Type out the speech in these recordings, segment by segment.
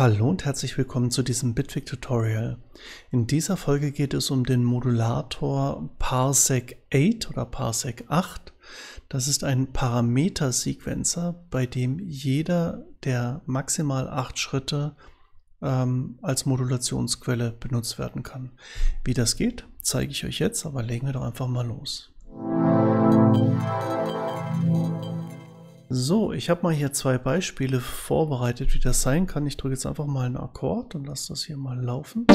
Hallo und herzlich willkommen zu diesem Bitwig Tutorial. In dieser Folge geht es um den Modulator Parsec 8 oder Parsec 8. Das ist ein Parameter-Sequencer, bei dem jeder der maximal acht Schritte ähm, als Modulationsquelle benutzt werden kann. Wie das geht, zeige ich euch jetzt, aber legen wir doch einfach mal los. So, ich habe mal hier zwei Beispiele vorbereitet, wie das sein kann. Ich drücke jetzt einfach mal einen Akkord und lasse das hier mal laufen.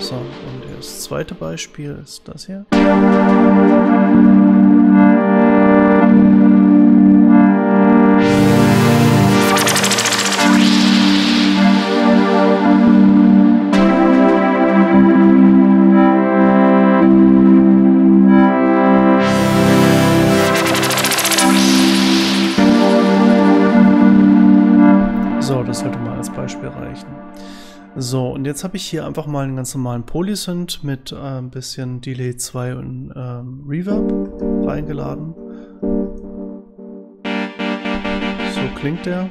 So, und das zweite Beispiel ist das hier. Und jetzt habe ich hier einfach mal einen ganz normalen Polysynth mit äh, ein bisschen Delay 2 und ähm, Reverb reingeladen. So klingt der.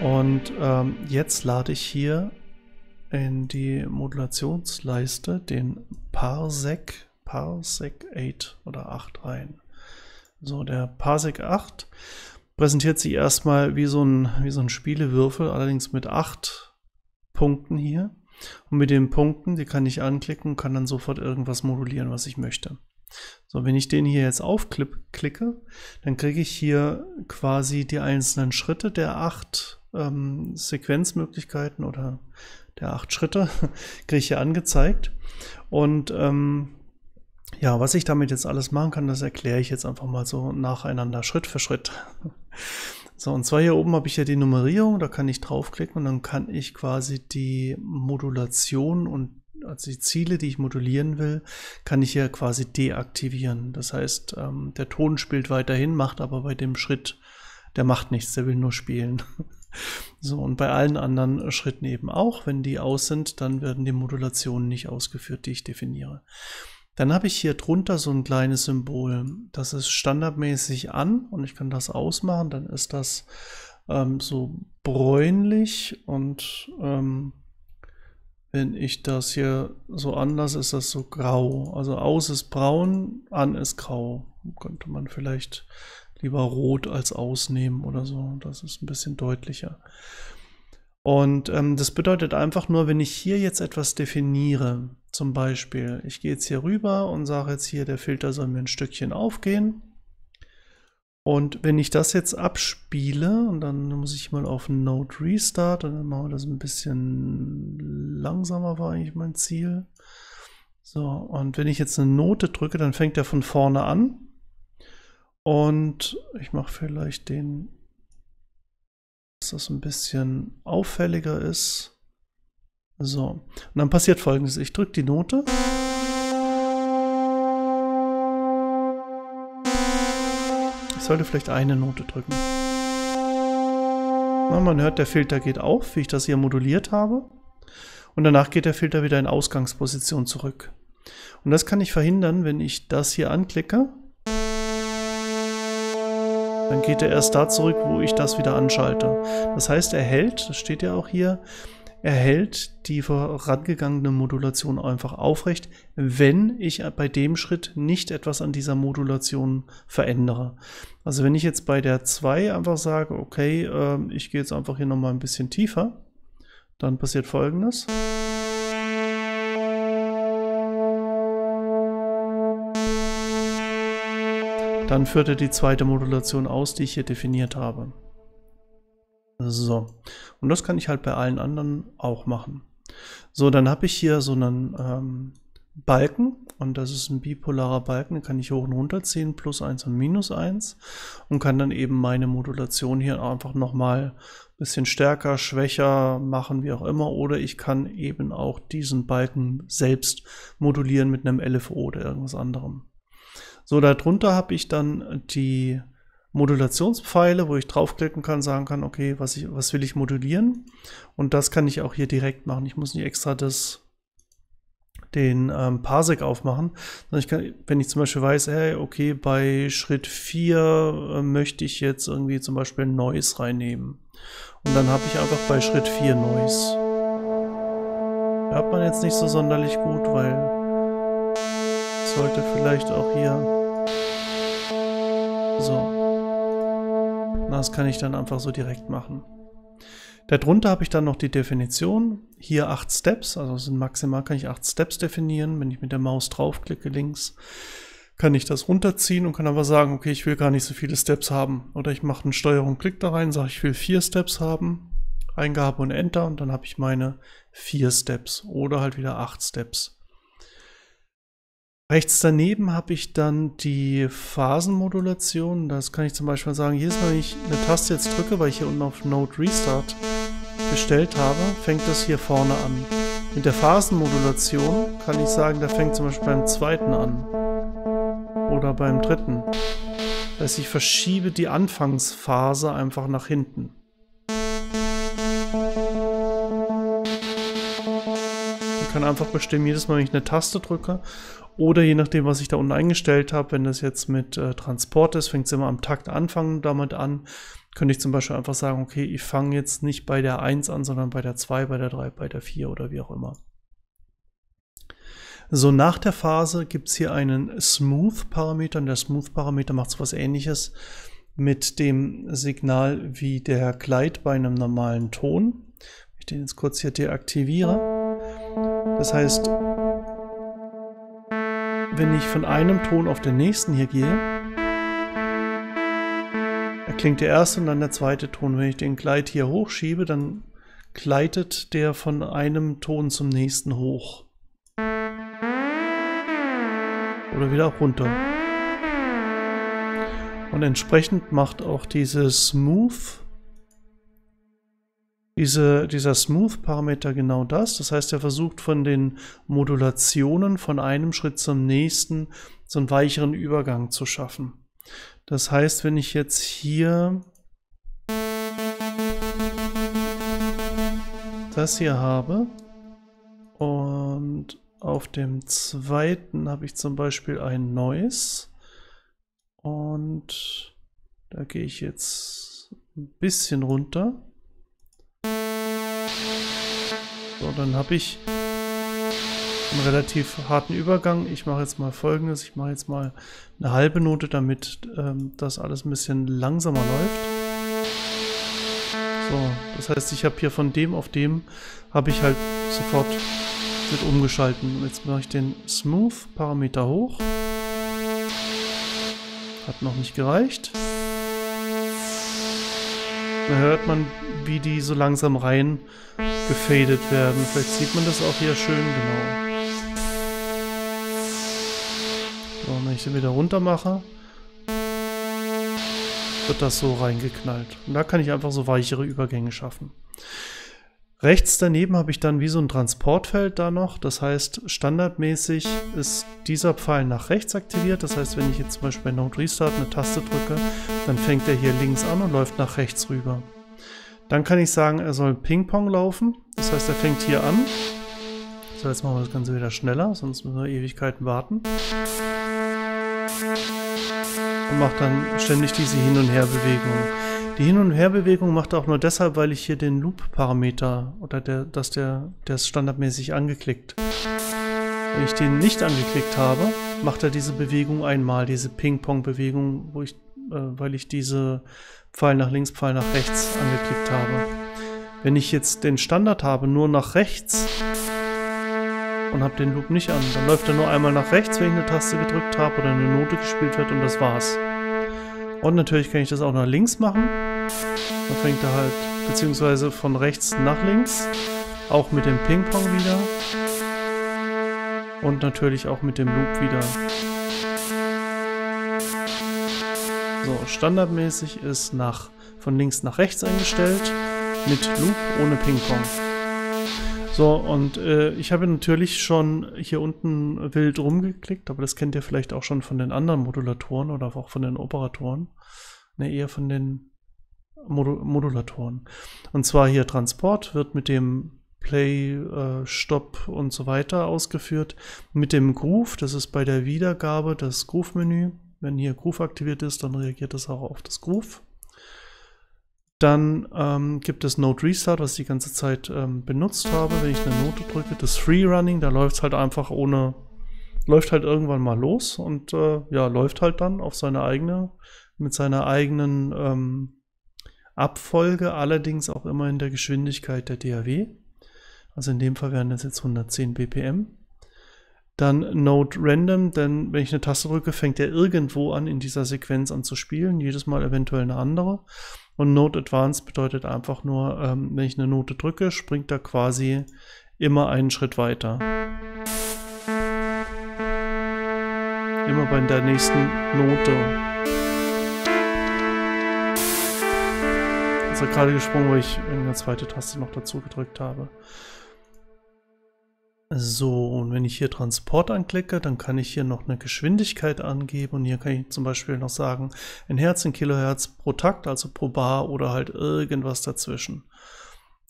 Und ähm, jetzt lade ich hier in die Modulationsleiste den Parsec, Parsec 8 oder 8 rein. So, der Parsec 8 präsentiert sich erstmal wie so ein, wie so ein Spielewürfel, allerdings mit 8 Punkten hier. Und mit den Punkten, die kann ich anklicken und kann dann sofort irgendwas modulieren, was ich möchte. So, wenn ich den hier jetzt aufklicke, dann kriege ich hier quasi die einzelnen Schritte der acht ähm, Sequenzmöglichkeiten oder der acht Schritte, kriege ich hier angezeigt. Und ähm, ja, was ich damit jetzt alles machen kann, das erkläre ich jetzt einfach mal so nacheinander, Schritt für Schritt. So, und zwar hier oben habe ich ja die Nummerierung, da kann ich draufklicken und dann kann ich quasi die Modulation und also die Ziele, die ich modulieren will, kann ich hier quasi deaktivieren. Das heißt, ähm, der Ton spielt weiterhin, macht aber bei dem Schritt, der macht nichts, der will nur spielen. so, und bei allen anderen Schritten eben auch, wenn die aus sind, dann werden die Modulationen nicht ausgeführt, die ich definiere. Dann habe ich hier drunter so ein kleines Symbol. Das ist standardmäßig an und ich kann das ausmachen. Dann ist das ähm, so bräunlich und ähm, wenn ich das hier so anlasse, ist das so grau. Also aus ist braun, an ist grau. Könnte man vielleicht lieber rot als ausnehmen oder so. Das ist ein bisschen deutlicher. Und ähm, das bedeutet einfach nur, wenn ich hier jetzt etwas definiere, zum Beispiel, ich gehe jetzt hier rüber und sage jetzt hier, der Filter soll mir ein Stückchen aufgehen. Und wenn ich das jetzt abspiele, und dann muss ich mal auf Node Restart und dann machen wir das ein bisschen langsamer, war eigentlich mein Ziel. So, und wenn ich jetzt eine Note drücke, dann fängt er von vorne an. Und ich mache vielleicht den dass das ein bisschen auffälliger ist. So, und dann passiert folgendes. Ich drücke die Note. Ich sollte vielleicht eine Note drücken. Na, man hört, der Filter geht auf, wie ich das hier moduliert habe. Und danach geht der Filter wieder in Ausgangsposition zurück. Und das kann ich verhindern, wenn ich das hier anklicke dann geht er erst da zurück, wo ich das wieder anschalte. Das heißt, er hält, das steht ja auch hier, er hält die vorangegangene Modulation einfach aufrecht, wenn ich bei dem Schritt nicht etwas an dieser Modulation verändere. Also wenn ich jetzt bei der 2 einfach sage, okay, äh, ich gehe jetzt einfach hier nochmal ein bisschen tiefer, dann passiert folgendes. Dann führt er die zweite Modulation aus, die ich hier definiert habe. So, und das kann ich halt bei allen anderen auch machen. So, dann habe ich hier so einen ähm, Balken und das ist ein bipolarer Balken, den kann ich hoch und runter ziehen, plus 1 und minus 1 und kann dann eben meine Modulation hier einfach nochmal ein bisschen stärker, schwächer machen, wie auch immer, oder ich kann eben auch diesen Balken selbst modulieren mit einem LFO oder irgendwas anderem. So, darunter habe ich dann die Modulationspfeile, wo ich draufklicken kann, sagen kann, okay, was, ich, was will ich modulieren? Und das kann ich auch hier direkt machen. Ich muss nicht extra das, den ähm, Parsec aufmachen. Ich kann, wenn ich zum Beispiel weiß, hey, okay, bei Schritt 4 äh, möchte ich jetzt irgendwie zum Beispiel Noise reinnehmen. Und dann habe ich einfach bei Schritt 4 Noise. Hört man jetzt nicht so sonderlich gut, weil sollte vielleicht auch hier so. Das kann ich dann einfach so direkt machen. Darunter habe ich dann noch die Definition. Hier acht Steps, also sind maximal kann ich acht Steps definieren. Wenn ich mit der Maus draufklicke links, kann ich das runterziehen und kann aber sagen, okay, ich will gar nicht so viele Steps haben. Oder ich mache einen Steuerung, Klick da rein, sage, ich will vier Steps haben, Eingabe und Enter und dann habe ich meine vier Steps oder halt wieder acht Steps. Rechts daneben habe ich dann die Phasenmodulation. Das kann ich zum Beispiel sagen, jedes Mal, wenn ich eine Taste jetzt drücke, weil ich hier unten auf Node Restart gestellt habe, fängt das hier vorne an. Mit der Phasenmodulation kann ich sagen, da fängt zum Beispiel beim zweiten an. Oder beim dritten. Das heißt, ich verschiebe die Anfangsphase einfach nach hinten. Ich kann einfach bestimmen, jedes Mal, wenn ich eine Taste drücke oder je nachdem, was ich da unten eingestellt habe, wenn das jetzt mit äh, Transport ist, fängt es immer am Takt anfangen damit an. Könnte ich zum Beispiel einfach sagen, okay, ich fange jetzt nicht bei der 1 an, sondern bei der 2, bei der 3, bei der 4 oder wie auch immer. So, nach der Phase gibt es hier einen Smooth-Parameter und der Smooth-Parameter macht so was ähnliches mit dem Signal wie der Glide bei einem normalen Ton. Ich den jetzt kurz hier deaktiviere. Das heißt, wenn ich von einem Ton auf den nächsten hier gehe, erklingt der erste und dann der zweite Ton. Wenn ich den Gleit hier hochschiebe, dann gleitet der von einem Ton zum nächsten hoch. Oder wieder runter. Und entsprechend macht auch diese Smooth diese, dieser Smooth-Parameter genau das. Das heißt, er versucht von den Modulationen von einem Schritt zum nächsten so einen weicheren Übergang zu schaffen. Das heißt, wenn ich jetzt hier das hier habe und auf dem zweiten habe ich zum Beispiel ein Noise und da gehe ich jetzt ein bisschen runter. So, dann habe ich einen relativ harten Übergang. Ich mache jetzt mal folgendes. Ich mache jetzt mal eine halbe Note, damit ähm, das alles ein bisschen langsamer läuft. So, das heißt, ich habe hier von dem auf dem, habe ich halt sofort mit umgeschalten. Jetzt mache ich den Smooth-Parameter hoch. Hat noch nicht gereicht. Da hört man, wie die so langsam rein gefadet werden. Vielleicht sieht man das auch hier schön, genau. So, wenn ich sie wieder runter mache, wird das so reingeknallt. Und da kann ich einfach so weichere Übergänge schaffen. Rechts daneben habe ich dann wie so ein Transportfeld da noch. Das heißt, standardmäßig ist dieser Pfeil nach rechts aktiviert. Das heißt, wenn ich jetzt zum Beispiel bei Node Restart eine Taste drücke, dann fängt er hier links an und läuft nach rechts rüber. Dann kann ich sagen, er soll Ping-Pong laufen. Das heißt, er fängt hier an. So, jetzt machen wir das Ganze wieder schneller, sonst müssen wir Ewigkeiten warten. Und macht dann ständig diese Hin- und Her-Bewegung. Die Hin- und Her-Bewegung macht er auch nur deshalb, weil ich hier den Loop-Parameter oder der, dass der, der ist standardmäßig angeklickt. Wenn ich den nicht angeklickt habe, macht er diese Bewegung einmal, diese Ping-Pong-Bewegung, wo ich, äh, weil ich diese Pfeil nach links, Pfeil nach rechts angeklickt habe. Wenn ich jetzt den Standard habe, nur nach rechts und habe den Loop nicht an, dann läuft er nur einmal nach rechts, wenn ich eine Taste gedrückt habe oder eine Note gespielt wird und das war's. Und natürlich kann ich das auch nach links machen. Dann fängt er halt, beziehungsweise von rechts nach links, auch mit dem Ping-Pong wieder. Und natürlich auch mit dem Loop wieder. So, standardmäßig ist nach von links nach rechts eingestellt mit Loop ohne Ping-Pong. So, und äh, ich habe natürlich schon hier unten wild rumgeklickt, aber das kennt ihr vielleicht auch schon von den anderen Modulatoren oder auch von den Operatoren. Ne, eher von den Modu Modulatoren. Und zwar hier Transport wird mit dem Play, äh, Stop und so weiter ausgeführt. Mit dem Groove, das ist bei der Wiedergabe das Groove-Menü. Wenn hier Groove aktiviert ist, dann reagiert es auch auf das Groove. Dann ähm, gibt es Note Restart, was ich die ganze Zeit ähm, benutzt habe. Wenn ich eine Note drücke, das Free Running, da läuft es halt einfach ohne, läuft halt irgendwann mal los und äh, ja, läuft halt dann auf seine eigene, mit seiner eigenen ähm, Abfolge, allerdings auch immer in der Geschwindigkeit der DAW. Also in dem Fall wären das jetzt 110 BPM. Dann Note Random, denn wenn ich eine Taste drücke, fängt er irgendwo an, in dieser Sequenz an zu spielen, jedes Mal eventuell eine andere. Und Note Advanced bedeutet einfach nur, ähm, wenn ich eine Note drücke, springt er quasi immer einen Schritt weiter. Immer bei der nächsten Note. Ist er gerade gesprungen, weil ich eine zweite Taste noch dazu gedrückt habe. So, und wenn ich hier Transport anklicke, dann kann ich hier noch eine Geschwindigkeit angeben und hier kann ich zum Beispiel noch sagen, ein Herz in Kilohertz pro Takt, also pro Bar oder halt irgendwas dazwischen.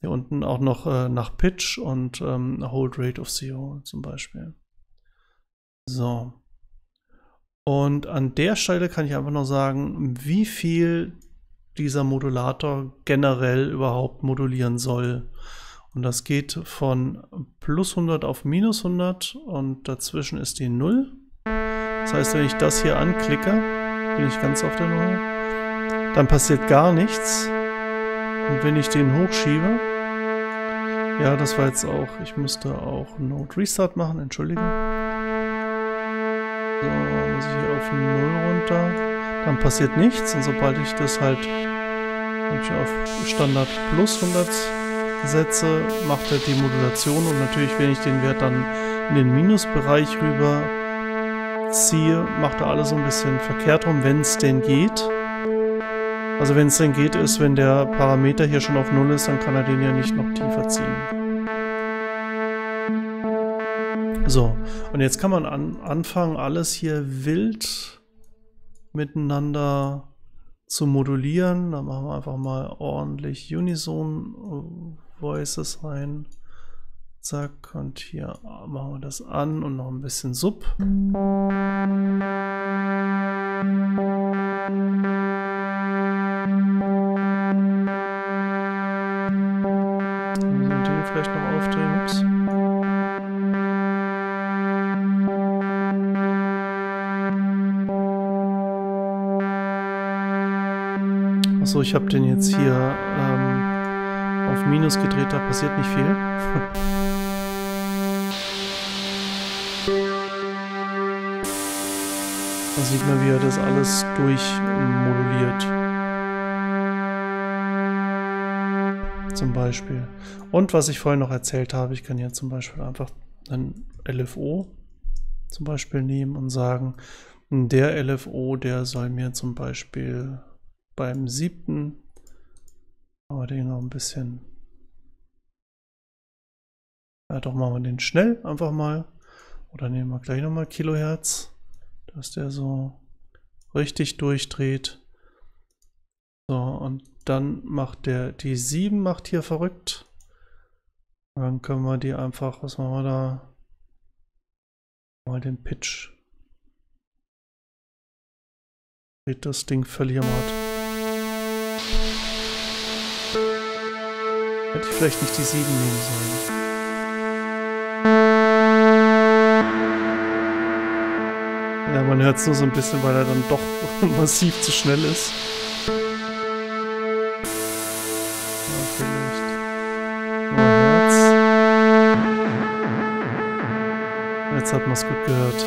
Hier unten auch noch äh, nach Pitch und ähm, Hold Rate of Zero zum Beispiel. So. Und an der Stelle kann ich einfach noch sagen, wie viel dieser Modulator generell überhaupt modulieren soll. Und das geht von plus 100 auf minus 100 und dazwischen ist die 0. Das heißt, wenn ich das hier anklicke, bin ich ganz auf der 0, dann passiert gar nichts. Und wenn ich den hochschiebe, ja, das war jetzt auch, ich müsste auch Node Restart machen, entschuldige. So, muss ich hier auf 0 runter. Dann passiert nichts und sobald ich das halt auf Standard plus 100 setze, macht er die Modulation und natürlich, wenn ich den Wert dann in den Minusbereich rüber ziehe, macht er alles so ein bisschen verkehrt rum, wenn es denn geht. Also wenn es denn geht, ist, wenn der Parameter hier schon auf 0 ist, dann kann er den ja nicht noch tiefer ziehen. So, und jetzt kann man an, anfangen, alles hier wild miteinander zu modulieren. Da machen wir einfach mal ordentlich Unison Voices rein. Zack, und hier machen wir das an und noch ein bisschen Sub. Den vielleicht noch aufdrehen. Ups. Achso, ich habe den jetzt hier ähm, auf Minus gedreht, da passiert nicht viel. da sieht man, wie er das alles durchmoduliert. Zum Beispiel. Und was ich vorhin noch erzählt habe, ich kann hier zum Beispiel einfach ein LFO zum Beispiel nehmen und sagen, der LFO, der soll mir zum Beispiel beim siebten aber den noch ein bisschen. Ja, doch machen wir den schnell einfach mal. Oder nehmen wir gleich nochmal Kilohertz, dass der so richtig durchdreht. So, und dann macht der, die 7 macht hier verrückt. Dann können wir die einfach, was machen wir da? Mal den Pitch. Dreht das Ding völlig am Rad. Hätte ich vielleicht nicht die 7 nehmen sollen. Ja, man hört es nur so ein bisschen, weil er dann doch massiv zu schnell ist. Jetzt hat man es gut gehört.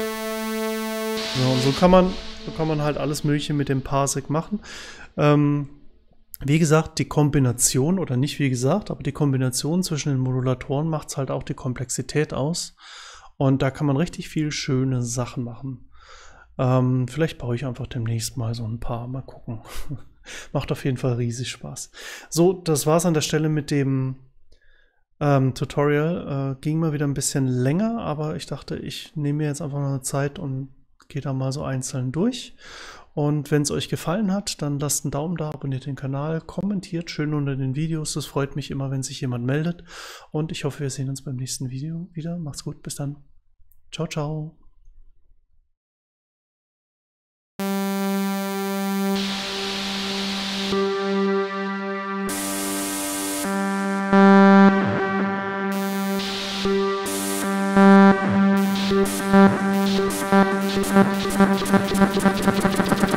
So, und so kann man, so kann man halt alles Mögliche mit dem Parsec machen. Ähm, wie gesagt, die Kombination, oder nicht wie gesagt, aber die Kombination zwischen den Modulatoren macht es halt auch die Komplexität aus. Und da kann man richtig viel schöne Sachen machen. Ähm, vielleicht baue ich einfach demnächst mal so ein paar. Mal gucken. macht auf jeden Fall riesig Spaß. So, das war es an der Stelle mit dem ähm, Tutorial. Äh, ging mal wieder ein bisschen länger, aber ich dachte, ich nehme mir jetzt einfach mal eine Zeit und gehe da mal so einzeln durch. Und wenn es euch gefallen hat, dann lasst einen Daumen da, abonniert den Kanal, kommentiert schön unter den Videos. Das freut mich immer, wenn sich jemand meldet. Und ich hoffe, wir sehen uns beim nächsten Video wieder. Macht's gut, bis dann. Ciao, ciao. Thank you.